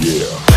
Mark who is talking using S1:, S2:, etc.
S1: Yeah.